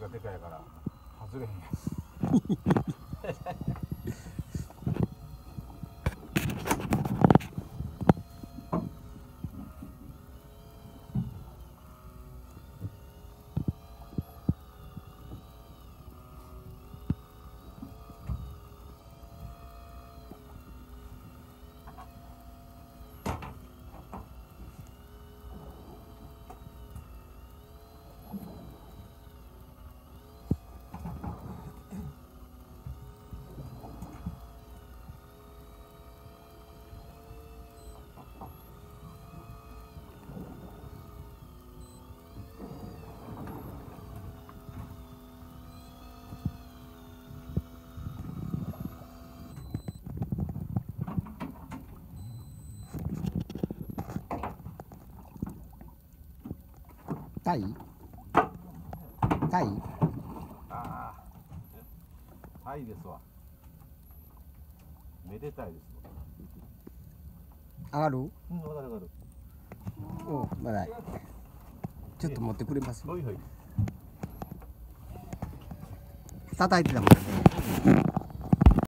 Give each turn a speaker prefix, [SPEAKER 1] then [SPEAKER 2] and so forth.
[SPEAKER 1] がでかいから外れへんや
[SPEAKER 2] タイタイ
[SPEAKER 1] ああはいですわ。めでたいです
[SPEAKER 2] 上がる？
[SPEAKER 1] わうん上がる上がる。
[SPEAKER 2] おまだちょっと持ってくれます？叩いてたもんね